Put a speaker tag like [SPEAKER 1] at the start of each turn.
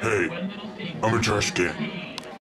[SPEAKER 1] Hey, I'm a trash can.